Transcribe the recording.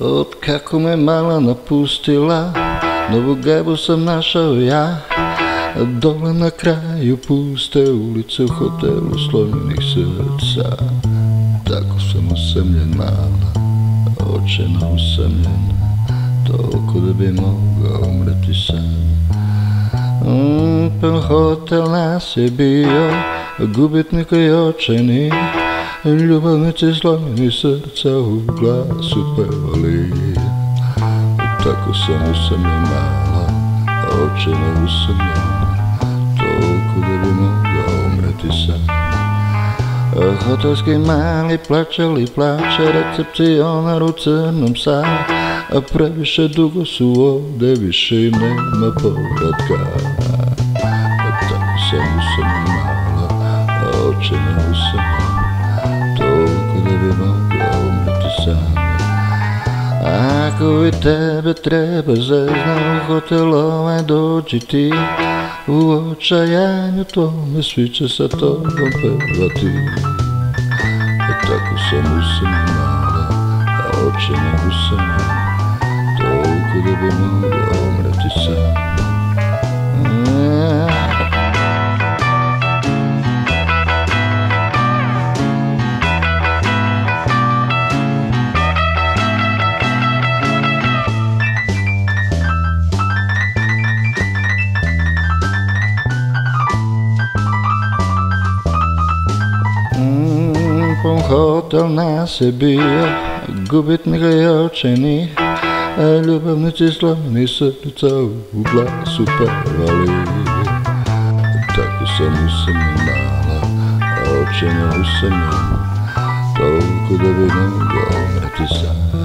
Od kako me mala napustila Novu gebu sam našao ja. Dole na kraju puste ulice U hotelu slojnih srca. Tako sam usamljen mala Očena usamljena Toliko da bi mogao umreti sam. Mm, hotel nas je bio Gubitnik i očeni Ljubavnici slomljeni srca u glasu pevali Tako sam usamljen mala, a očina usamljena Toliko da bi mogao umreti sam Hotelski mali plaćali plaće Recepcionar u crnom sam A previše dugo su ovde Više nema povratka Tako sam usamljen mala, a očina usamljena Ako i tebe treba zezna u hotel ovaj dođi ti. U očajanju tome svi će sa tobom pevati. E tako sam usamljen mala, a oče ne usamljen Toliko da bi mogao Ponchotel na sebe, gubit mi je očený, a ljubavnici slavni se lica v glas upevali. Tako sam usamljala, a očeno usamljam, toliko da bi mogao umreti sam.